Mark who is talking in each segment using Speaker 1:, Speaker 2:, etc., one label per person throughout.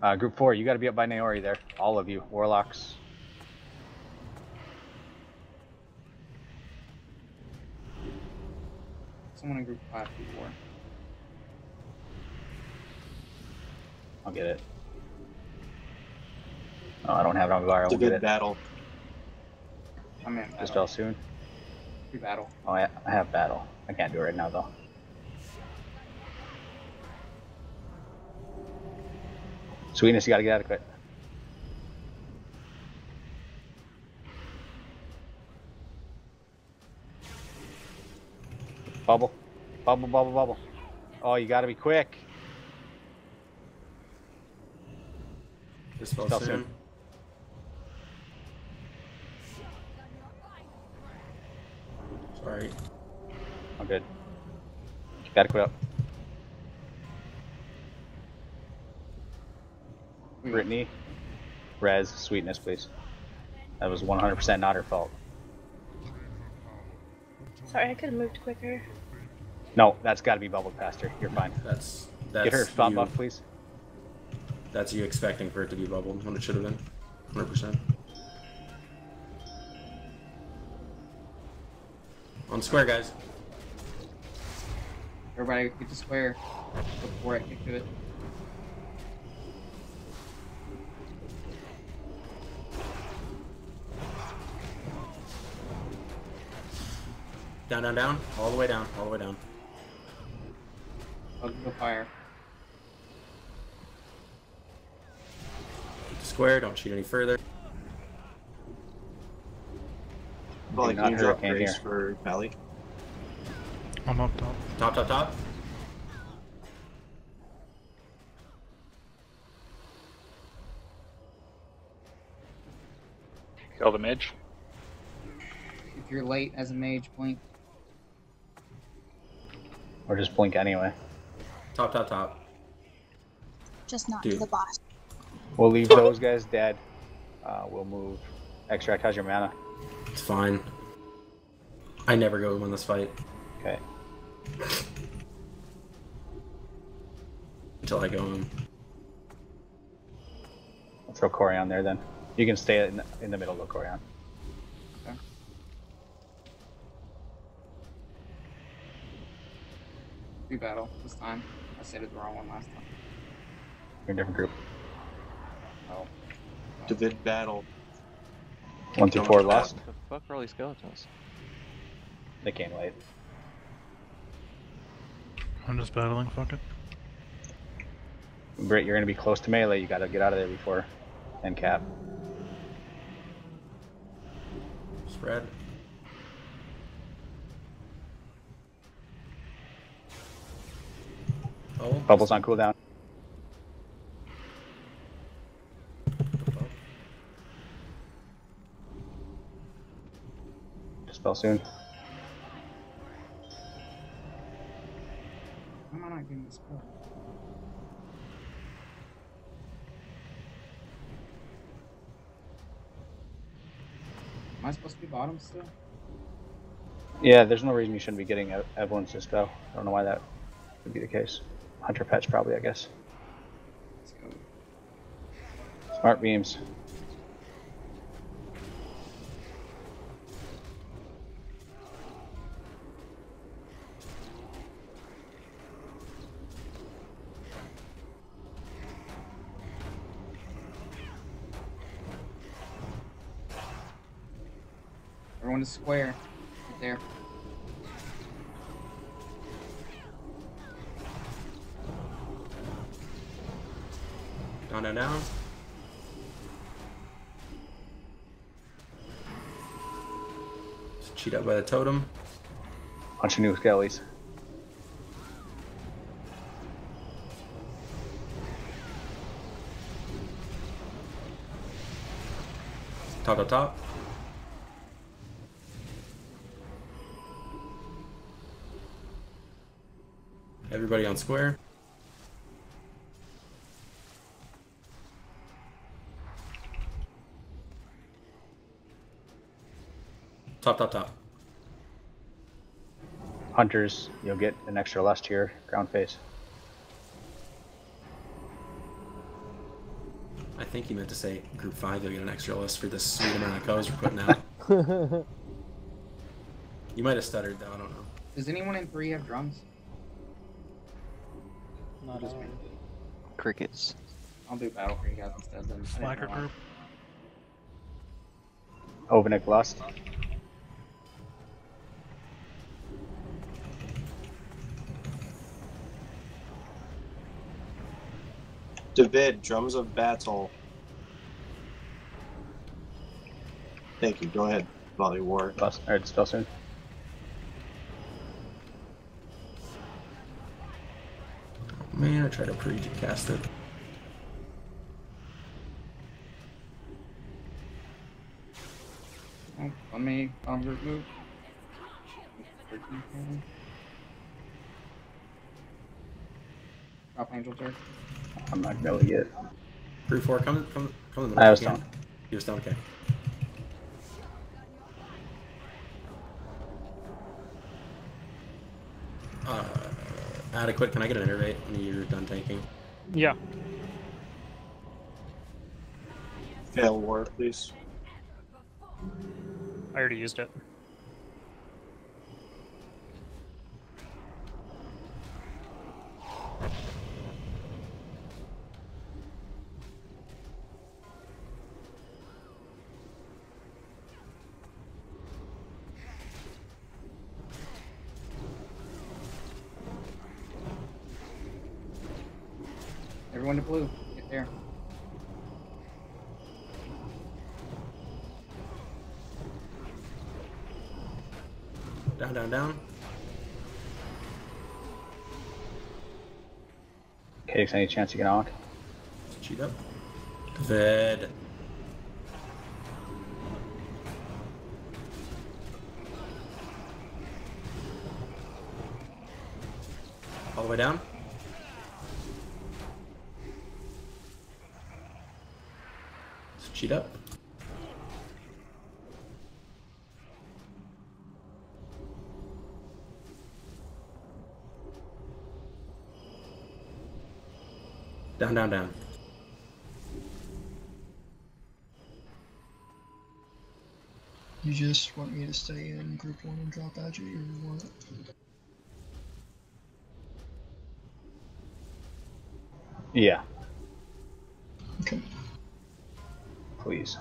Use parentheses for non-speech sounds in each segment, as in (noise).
Speaker 1: Uh, group four, you got to be up by Naori there. All of you, warlocks.
Speaker 2: Someone in group five, group four.
Speaker 1: I'll get it. Oh, I don't have it on Guard. I
Speaker 3: It's a
Speaker 1: won't get
Speaker 3: good
Speaker 1: it.
Speaker 3: battle.
Speaker 2: I'm in
Speaker 1: Just
Speaker 2: battle.
Speaker 1: fell soon.
Speaker 2: Free battle.
Speaker 1: Oh, I, I have battle. I can't do it right now though. Sweetness, you gotta get adequate. Bubble. Bubble, bubble, bubble. Oh, you gotta be quick.
Speaker 4: This fell soon.
Speaker 1: soon.
Speaker 4: Sorry.
Speaker 1: I'm good. Gotta quit up.
Speaker 2: Mm-hmm.
Speaker 1: Brittany, Rez, Sweetness, please. That was 100% not her fault.
Speaker 5: Sorry, I could have moved quicker.
Speaker 1: No, that's gotta be bubbled past her. You're fine.
Speaker 4: That's that's
Speaker 1: Get her spot
Speaker 4: you,
Speaker 1: buff, please.
Speaker 4: That's you expecting for it to be bubbled when it should have been. 100%. On square, guys.
Speaker 2: Everybody get to square before I kick to it.
Speaker 4: Down, down, down. All the way down. All the way down.
Speaker 2: I'll go fire.
Speaker 4: Square. Don't cheat any further.
Speaker 3: Probably
Speaker 1: not
Speaker 3: can you drop
Speaker 1: Hurricane
Speaker 3: Grace
Speaker 1: here.
Speaker 3: for Valley?
Speaker 6: I'm up top.
Speaker 4: Top, top, top.
Speaker 7: Kill the mage.
Speaker 2: If you're late as a mage, blink.
Speaker 1: Or just blink anyway.
Speaker 4: Top, top, top.
Speaker 5: Just not
Speaker 4: Dude.
Speaker 5: to the boss.
Speaker 1: We'll leave (laughs) those guys dead. Uh, we'll move. Extract has your mana.
Speaker 4: It's fine. I never go win this fight
Speaker 1: Okay.
Speaker 4: until I go in.
Speaker 1: I'll throw Corian there then. You can stay in the, in the middle of Corian.
Speaker 2: Free battle this time. I said it the wrong one last time.
Speaker 1: You're in a different group.
Speaker 2: Oh.
Speaker 3: David battle.
Speaker 1: One through four
Speaker 3: do that.
Speaker 1: lost.
Speaker 7: The fuck are all these skeletons?
Speaker 1: They came late.
Speaker 6: I'm just battling, fuck it.
Speaker 1: Britt, you're gonna be close to melee. You gotta get out of there before encap.
Speaker 4: Spread. Oh,
Speaker 1: Bubbles on cooldown. Spell soon.
Speaker 2: Why am I not getting this spell? Am I supposed to be bottom still?
Speaker 1: Yeah, there's no reason you shouldn't be getting Ev- Evelyn's dispel. I don't know why that would be the case. Hunter patch probably, I guess. Smart beams.
Speaker 2: Everyone is square. Right there.
Speaker 4: Down, down. Just cheat out by the totem.
Speaker 1: Bunch of new skellies.
Speaker 4: Top, top, top. Everybody on square. Top, top, top.
Speaker 1: Hunters, you'll get an extra lust here. Ground phase.
Speaker 4: I think he meant to say group five. You'll get an extra list for this sweet amount of codes we're putting out. (laughs) You might have stuttered though. I don't know.
Speaker 2: Does anyone in three have drums?
Speaker 8: Not
Speaker 2: Just
Speaker 8: all.
Speaker 2: me.
Speaker 7: Crickets.
Speaker 2: I'll do battle for you guys instead. Then. I didn't
Speaker 6: Slacker
Speaker 2: know why.
Speaker 6: group.
Speaker 1: Overnick Lust.
Speaker 3: David, drums of battle. Thank you. Go ahead, Volley War.
Speaker 1: Lust. Or spell soon.
Speaker 4: Man, I tried to pre-cast it.
Speaker 2: Oh, let me um, group move. Drop Angel Jerk.
Speaker 1: I'm not gonna get.
Speaker 4: Group four, come, come, come in the
Speaker 1: I was
Speaker 4: middle.
Speaker 1: down.
Speaker 4: You were stone, okay. Uh, adequate. Can I get an innervate when you're done tanking?
Speaker 8: Yeah.
Speaker 3: Fail War, please.
Speaker 8: I already used it.
Speaker 2: Everyone to blue. Get there.
Speaker 4: Down, down, down.
Speaker 1: Cadix, any chance you can honk?
Speaker 4: Cheat up. David. All the way down. Cheat up. Down, down, down.
Speaker 9: You just want me to stay in group one and drop Agi or what?
Speaker 1: Yeah,
Speaker 9: Okay.
Speaker 1: Please.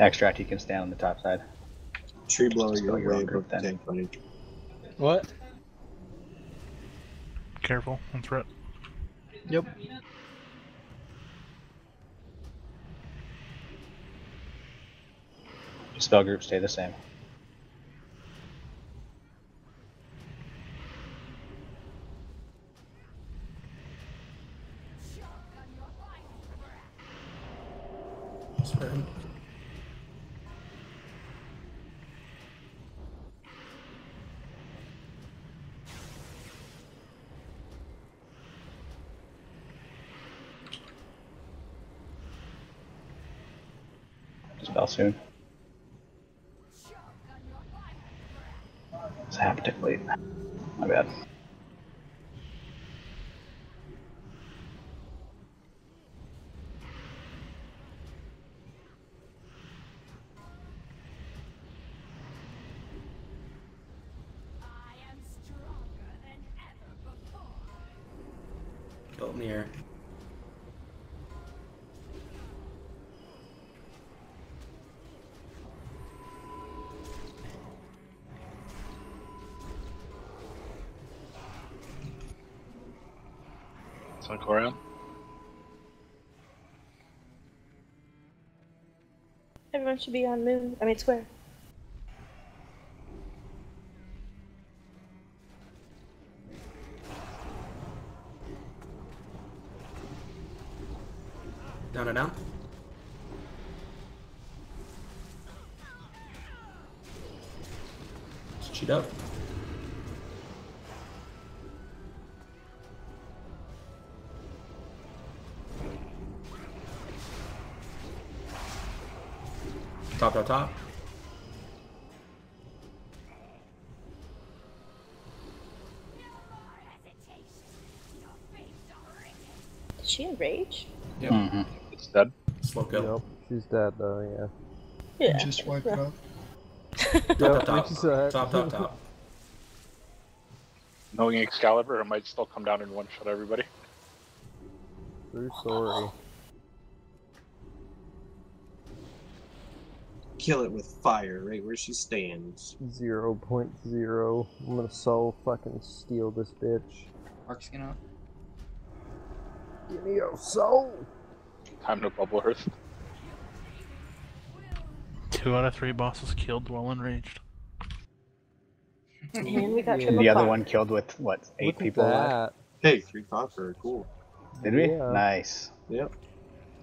Speaker 1: Extract, you can stand on the top side.
Speaker 3: Tree blower
Speaker 1: Just
Speaker 3: your
Speaker 1: go your own group then.
Speaker 3: tank footage.
Speaker 8: What?
Speaker 6: Careful, on threat.
Speaker 9: Yep.
Speaker 1: Spell group stay the same.
Speaker 4: Swear.
Speaker 1: Spell soon. It's haptic late. My bad.
Speaker 7: So Corian.
Speaker 5: Everyone should be on moon. I mean square.
Speaker 4: Down and down. Just cheat up. Top, top, top.
Speaker 5: she in rage?
Speaker 4: Yep.
Speaker 1: hmm
Speaker 7: It's dead.
Speaker 4: Slow go.
Speaker 10: Yep, she's dead though, yeah.
Speaker 5: Yeah.
Speaker 9: Just wipe it up.
Speaker 4: Top, top, top. Top, top, top.
Speaker 7: Knowing Excalibur, it might still come down and one shot everybody.
Speaker 10: True story.
Speaker 3: Kill it with fire right where she stands.
Speaker 10: Zero point zero. I'm gonna so fucking steal this bitch.
Speaker 2: Mark's gonna.
Speaker 10: Give me your soul.
Speaker 7: Time to bubble earth.
Speaker 6: Two out of three bosses killed while enraged. (laughs)
Speaker 5: And we got
Speaker 10: Yeah.
Speaker 1: The other
Speaker 5: fire.
Speaker 1: one killed with what? Eight
Speaker 10: Look at
Speaker 1: people alive.
Speaker 10: that.
Speaker 3: Hey, three copper, cool.
Speaker 1: Did we?
Speaker 10: Yeah.
Speaker 1: Nice.
Speaker 3: Yep.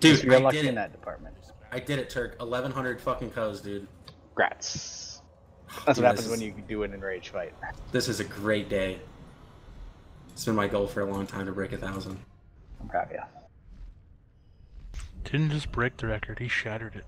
Speaker 4: Dude,
Speaker 1: we got lucky in that department.
Speaker 4: I did it, Turk. 1100 fucking cows, dude.
Speaker 1: Grats. That's
Speaker 4: Dude,
Speaker 1: what
Speaker 4: this
Speaker 1: happens when you do an enraged fight.
Speaker 4: This is a great day. It's been my goal for a long time to break a thousand.
Speaker 1: I'm proud of you.
Speaker 6: Didn't just break the record, he shattered it.